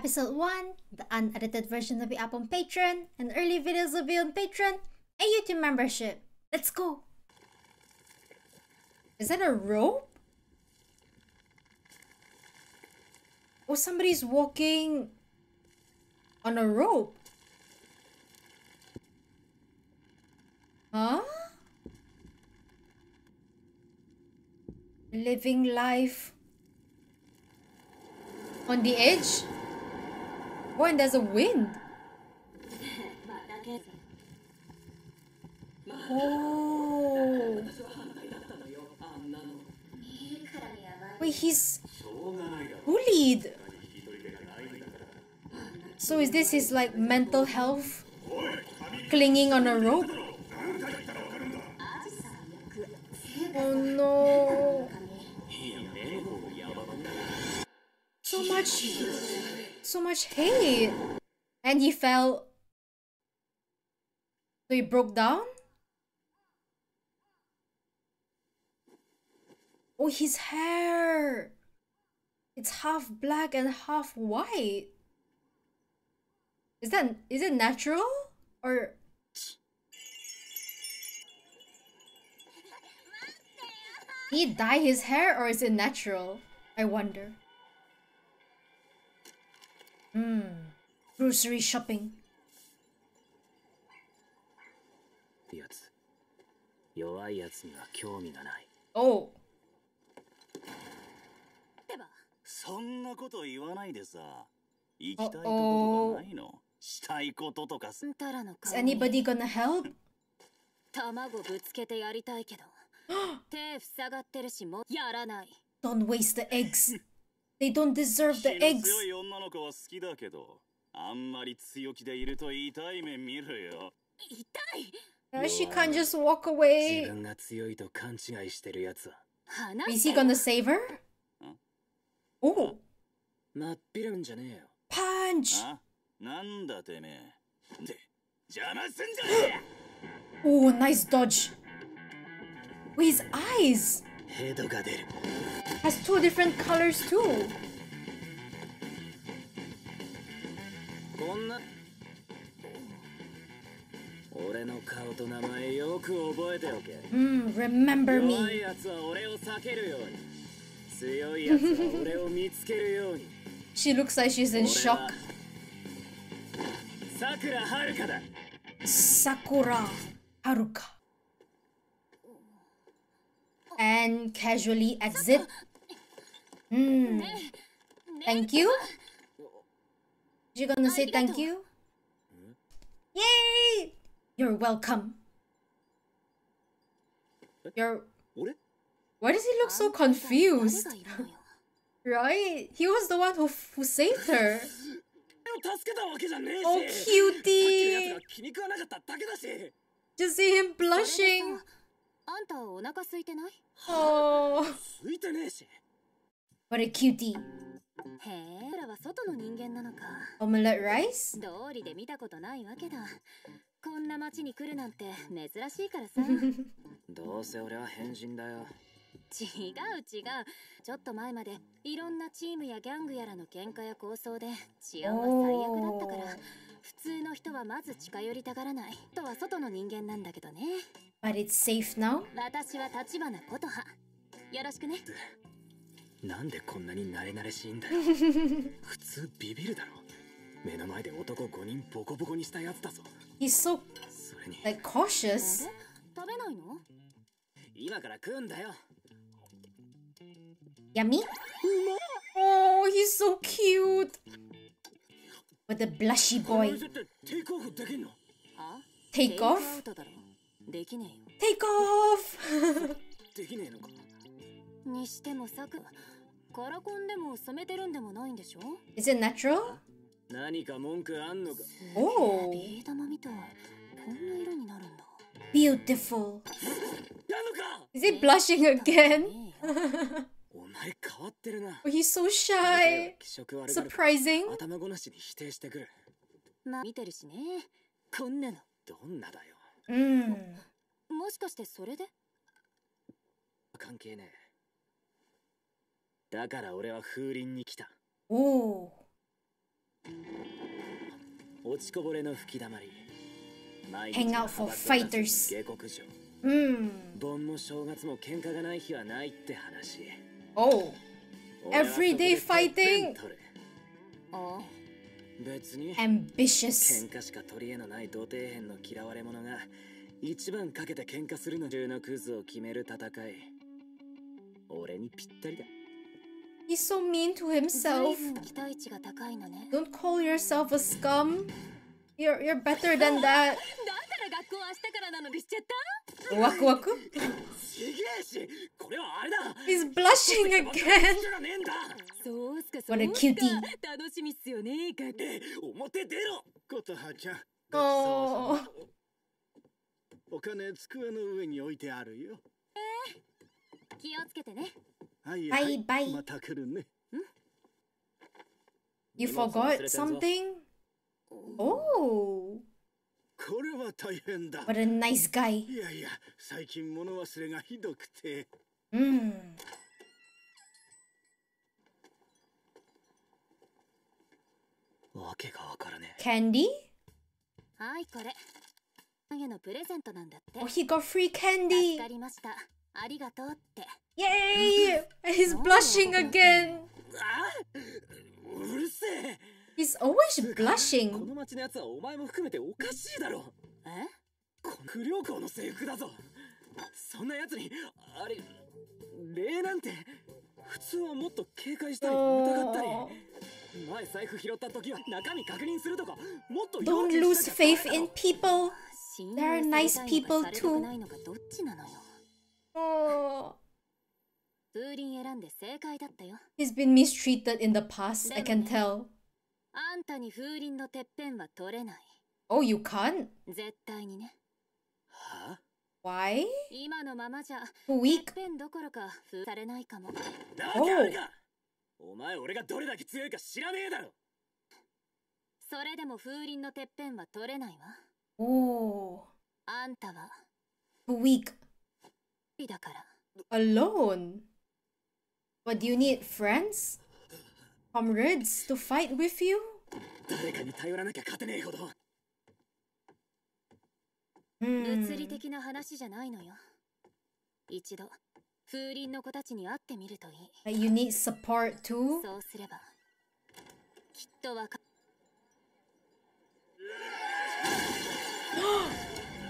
Episode 1, the unedited version will be up on Patreon, and early videos will be on Patreon and YouTube membership. Let's go! Is that a rope? Oh, somebody's walking on a rope. Huh? Living life on the edge? Oh, and there's a wind. Oh. Wait, he's bullied. So is this his like mental health? Clinging on a rope? Oh no. So much so much hate. And he fell so he broke down? Oh, his hair! It's half black and half white. Is that is it natural or he dye his hair or is it natural? I wonder. Hmm. Grocery shopping. やつ弱いやつには興味がない Oh. そんなこと言わないでさ行きたいとことかないの？したいこととかさたらのに anybody gonna help? 卵ぶつけてやりたいけど 手塞がってるしもうやらない Don't waste the eggs. They don't deserve the 気の eggs. 強い女の子は好きだけどあんまり強気でいると痛い目見るよ痛い Uh, She can't just walk 自 away. 分が強いと勘違いしてるやつは話 Is し he て gonna save her? Oh, 真っ昼んじゃねえよ punch! あなんだてめえで邪魔すんじゃね Oh, nice dodge. Oh, his eyes えヘドが出る Has two different colors too. Mm, remember me. she looks like she's in shock. Sakura Haruka. Sakura Haruka. and casually exit. Hmm. Thank you? You're gonna say thank you? Yay! You're welcome. You're... Why does he look so confused? right? He was the one who, who saved her. Oh, cutie! Just see him blushing. さあんたお腹空いてない？Oh, ついてねえし。What a cutie. へえらは外の人間なのか。Omelette rice? 道理で見たことないわけだ。こんな町に来るなんて珍しいからさ。どうせ俺は変人だよ。違う違う。ちょっと前までいろんなチームやギャングやらの喧嘩や抗争で治安は最悪だったから普通の人はまず近寄りたがらないとは外の人間なんだけどね But it's safe now? 私は立花琴葉よろしくねなんでこんなに慣れ慣れしいんだよ普通ビビるだろ目の前で男5人ボコボコにしたやつだぞ He's so それに like cautious. あれ食べないの今から食うんだよ Yummy? Oh, he's so cute. With a blushy この boy. 店ってテイクオフ できんのあ Take テイクア off? ウトだろできねえのかえよにしてもさくカラコンでも染めてるんでもないんでしょ？Is it natural? 何か文句あんのか Oh, ビー玉みたいこんな色になるんだ beautiful. Is he blushing again? ねえよお前変わってるな Oh, he's so shy. Surprising. 頭ごなしに否定してくるまあ見てるしねこんなのどんなだよ Mm. もしかしてそれで？関係ねえ。だから俺は風鈴に来た。Oh. 落ちこぼれの吹き溜まり。毎 Hang 日 out for fighters 下克上。Hmm. 盆も正月も喧嘩がない日はないって話。Oh. 俺はそこで Everyday fighting 取る。おう別に Ambitious. 喧嘩しか取り柄のない土底辺の嫌われ者が一番かけて喧嘩するの中のクズを決める戦い俺にぴったりだ He's so mean to 随 himself. 分期待値が高いのね Don't call yourself a scum. You're you're better than that. クを明日からなのでしちゃった？ワクワク？He's blushing again! What a cutie! Oh. お金机の上に置いてあるよ。えー、気をつけてね。はいはい。バイバイ。また来るね。You forgot something? Oh! これは大変だ What a nice guy. いやいや最近物忘れがひどくて Hmm. わけがわからねえ Candy? はいこれあげのプレゼントなんだって Oh, he got free 助 candy. かりましたありがとうって Yay! He's blushing again. あ うるせえ He's always こ blushing. の町のやつはお前も含めておかしいだろえこの不良校の制服だぞそんなやつにあれ礼なんて普通はもっと警戒したり疑ったり Oh. 前財布拾った時は中身確認するとかもっと Don't 要求 lose しなきゃ faith ダメだ in people. 信 There are 用 nice されたいの people かされた too. くないのかどっちなのよ Oh. 風鈴選んで正解だったよ He's been mistreated in the past, I can tell. あんたに風鈴のてっぺんは取れない Oh, you can't? 絶対にねは Why? 今のままじゃ Weak. てっぺんどころか封されないかもだからかお前俺がどれだけ強いか知らねえだろそれでも風鈴のてっぺんは取れないわ Oh. あんたは？Weak. だから Alone. What do you need? Friends? Comrades to fight with you? 誰かに頼らなきゃ勝てねえほど Hmm. 物理的な話じゃないのよ一度風鈴の子たちに会ってみるといい Like you need support too? そうすればきっとわか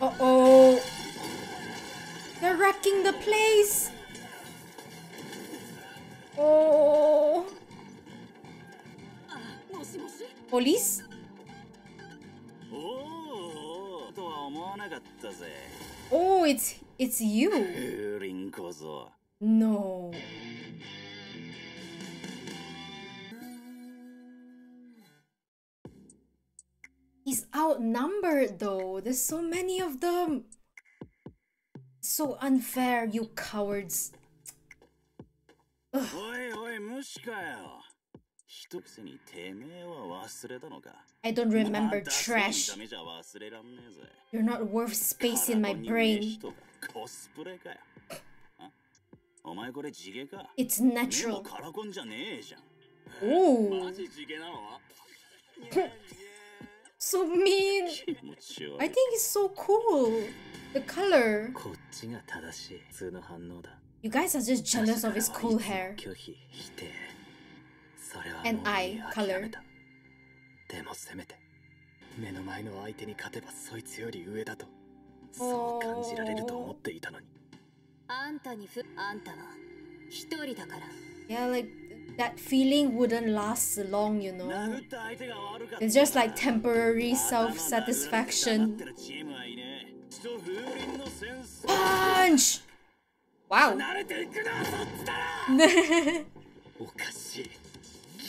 Uh oh. They're wrecking the place. Oh. もしもし Police? おおとは思わなかったぜ Oh, it's it's you. 風鈴小僧 No. He's outnumbered though. There's so many of them. So unfair, you cowards. お I don't remember trash. You're not worth space in my brain. It's natural. Ooh. so mean. I think it's so cool. The color. You guys are just jealous of his cool hair. それはもう諦めたでもせめて目の前の相手に勝てばそいつより上だとそう感じられると思っていたのにあんたにふあんたは一人だから Yeah, like that feeling wouldn't last long, you know. It's just like temporary self satisfaction. Punch! Wow.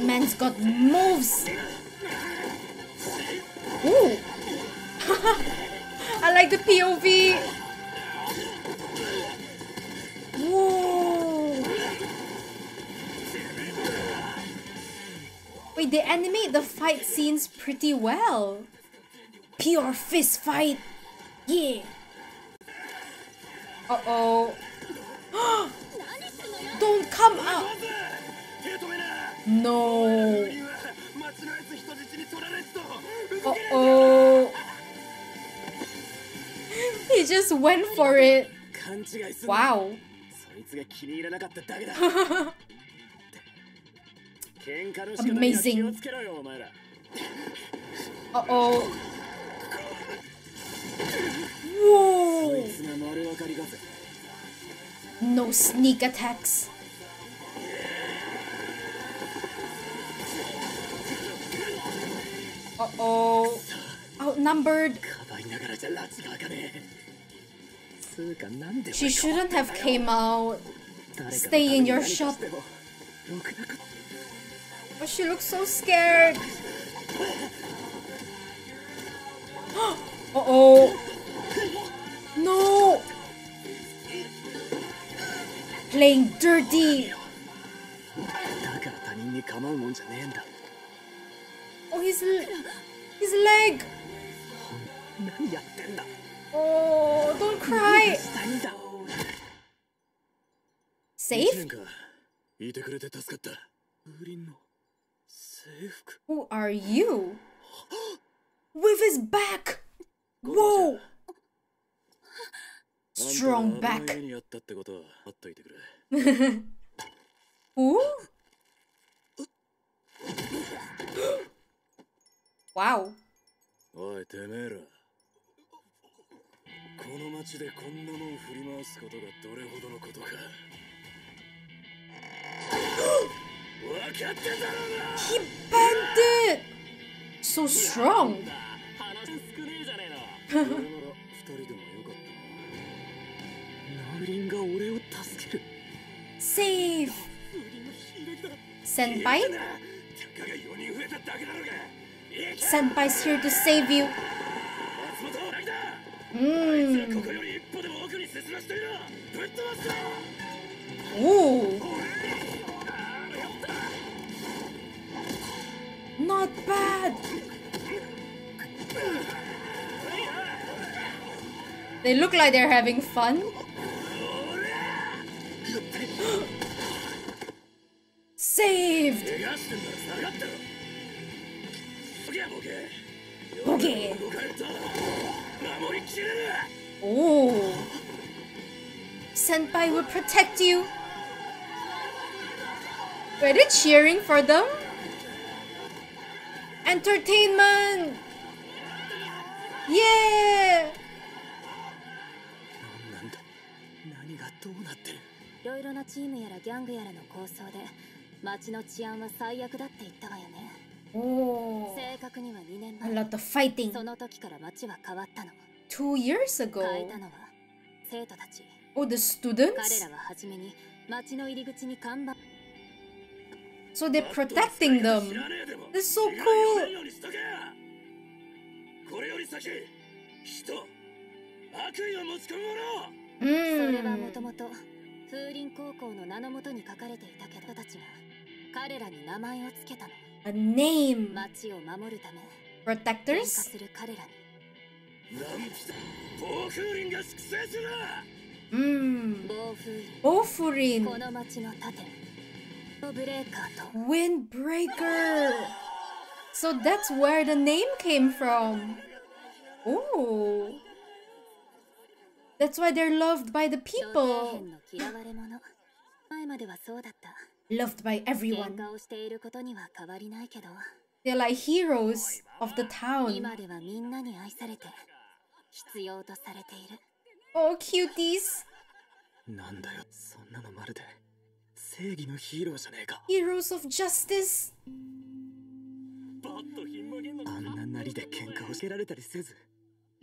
man's got moves. Ooh. I like the POV. Whoa. Wait, they animate the fight scenes pretty well. Pure fist fight. Yeah. Uh oh. Don't come out. No. Uh oh. he just went for it. Wow. Amazing. Uh oh. Whoa. No sneak attacks. Oh, outnumbered. She shouldn't have came out. Stay in your shop. But she looks so scared. uh oh. No. Playing dirty. Oh, he's. His leg! Oh, don't cry! Safe? Who are you? With his back! Whoa! Strong back. Ooh? Wow. おいてめえらこの町でこんなもん振り回すことがどれほどのことか分かってんだろうな He bent it. So strong. 話少ねえじゃねえのそれなら二人でもよかったなナウリンが俺を助ける Save. 先?輩たかが4人増え Senpai's here to save you. Mm. Ooh. Not bad. They look like they're having fun. Saved! ボケボケボケ動かれた守りきれる Oh. Senpai will protect you. Were they cheering for them? Entertainment! Yeah! どうなってる？いろいろなチームやらギャングやらの構想で街の治安は最悪だって言ったわよね Oh. 正確には2年 A 前 lot of fighting. その時から街は変わったの Two years 変え ago. たのは生徒たち Oh, the 彼 students? らは初めに街の入り口に看板 So they're protecting 知 them. らねえでも That's so 被害を出 cool. んようにしとけこれより先人悪意を持ち込む者それはも Mm. ともと風林高校の名のもとに書かれていたけどたちが彼らに名前を付けたの a name. Protectors? Mmm. Bofurin. Windbreaker. So that's where the name came from. Oh. That's why they're loved by the people. loved by everyone. They're like heroes of the town. Oh, cuties! なんだよ、そんなのまるで正義のヒーローじゃねえか。Heroes of Justice! あんななりで喧嘩をつけられたりせず、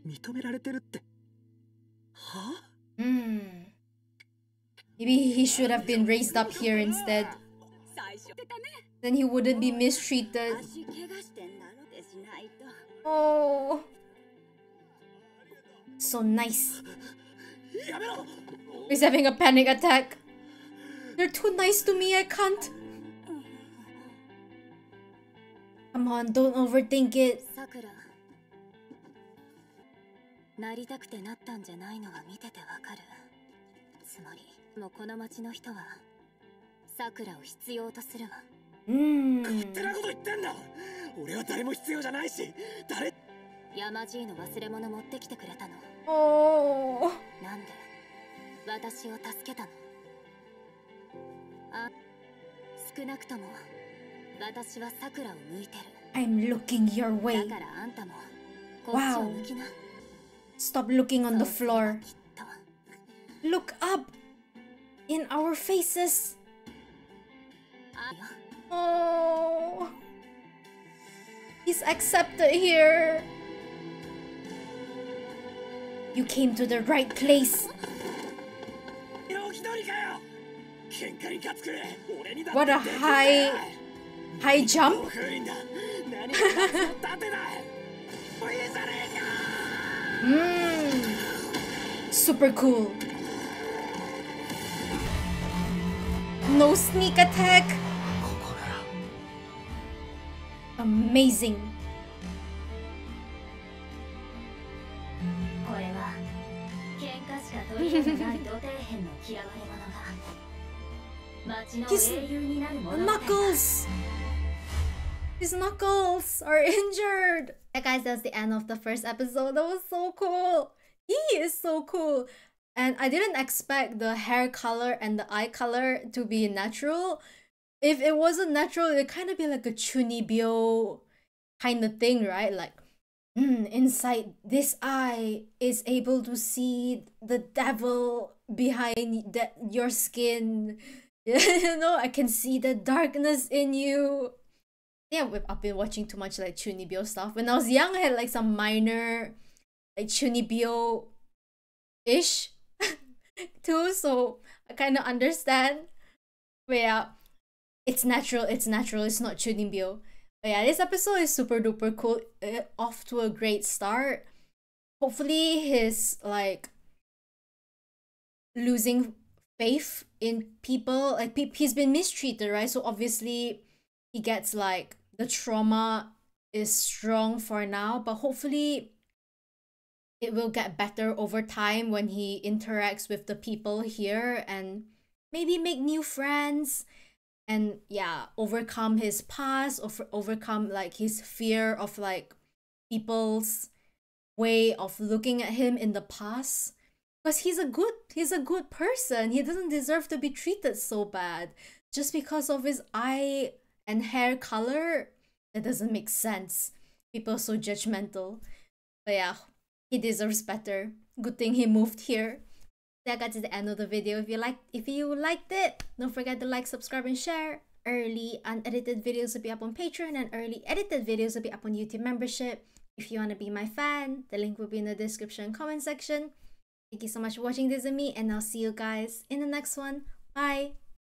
認められてるって。はあうん。Maybe he should have been raised up here instead. Then he wouldn't be mistreated. Oh. So nice. He's having a panic attack. They're too nice to me, I can't. Come on, don't overthink it. Sakura. もうこの町の人はさくらを必要とするわ Mmm. ってなこと言ってんだ俺は誰も必要じゃないし誰？山爺の忘れ物持ってきてくれたの Oh. なんで？私を助けたのあ少なくとも私はさくらを向いてる I'm looking your だ way. からあんたもこっちを Wow. 向きな Stop looking on the floor. Look up in our faces. Oh, he's accepted here. You came to the right place. What a high, high jump! Mmm, Super cool. No sneak attack. ここなら Amazing. これは喧嘩しか取り柄のない土底辺の嫌われ者が町の His 英雄になる物語 Knuckles! His knuckles are injured! Yeah, guys, that's the end of the first episode. That was so cool! He is so cool! And I didn't expect the hair color and the eye color to be natural. If it wasn't natural, it'd kind of be like a Chunibyo kind of thing, right? Like, mm, inside this eye is able to see the devil behind that your skin. you know, I can see the darkness in you. Yeah, I've been watching too much like Chunibyo stuff. When I was young, I had like some minor like Chunibyo ish too, so I kind of understand. But yeah, it's natural. It's natural. It's not Chunibyo. But yeah, this episode is super duper cool. Uh, off to a great start. Hopefully, his like losing faith in people like pe- he's been mistreated right so obviously he gets like the trauma is strong for now but hopefully it will get better over time when he interacts with the people here and maybe make new friends and yeah overcome his past or overcome like his fear of like people's way of looking at him in the past. Because he's a good he's a good person. He doesn't deserve to be treated so bad. Just because of his eye and hair color that doesn't make sense. People are so judgmental. But yeah he deserves better. Good thing he moved here. That got to the end of the video. If you like if you liked it don't forget to like subscribe and share. Early unedited videos will be up on patreon and early edited videos will be up on youtube membership. If you want to be my fan the link will be in the description comment section. Thank you so much for watching this with me, and I'll see you guys in the next one. Bye!